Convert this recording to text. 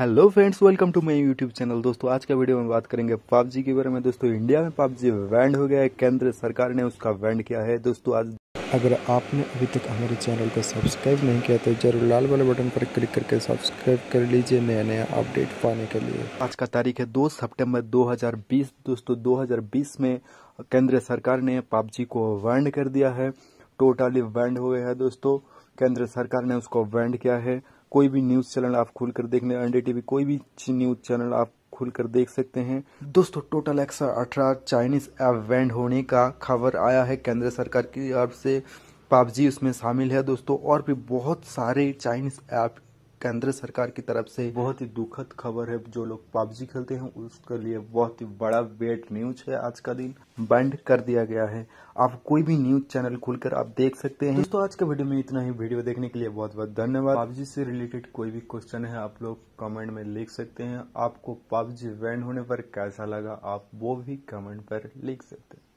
Hello friends welcome to my YouTube channel दोस्तों आज का वीडियो में बात करेंगे पबजी के बारे में। दोस्तों इंडिया में पबजी बैंड हो गया है। केंद्र सरकार ने उसका बैंड किया है। दोस्तों आज अगर आपने अभी तक हमारे चैनल को सब्सक्राइब नहीं किया तो ज़रूर लाल वाले बटन पर क्लिक करके सब्सक्राइब कर लीजिए नया नया अपडेट पाने के लिए। आज का तारीख है 2 सितंबर 2020 दोस्तों 2020 में केंद्र सरकार ने पबजी को बैंड कर दिया है। टोटली बैंड हो गया है दोस्तों। केंद्र सरकार ने उसको बैंड किया है। कोई भी न्यूज़ चैनल आप खुल कर देख लें टीवी कोई भी न्यूज़ चैनल आप खुल कर देख सकते हैं। दोस्तों, टोटल एक सौ अठारह चाइनीज़ ऐप बैंड होने का खबर आया है। केंद्र सरकार की तरफ़ से पबजी उसमें शामिल है। दोस्तों, और भी बहुत सारे चाइनीज़ ऐप केंद्र सरकार की तरफ़ से बहुत ही दुखद खबर है। जो लोग पबजी खेलते हैं, उसके लिए बहुत ही बड़ा बेड न्यूज़ है आज का दिन। बंद कर दिया गया है। आप कोई भी न्यूज़ चैनल खुलकर आप देख सकते हैं। दोस्तों, आज के वीडियो में इतना ही। वीडियो देखने के लिए बहुत बहुत धन्यवाद। पबजी से रिलेटेड कोई भी क्वेश्चन है, आप लोग कमेंट में लिख सकते हैं। आपको पबजी बैंड होने पर कैसा लगा, आप वो भी कमेंट पर लिख सकते हैं।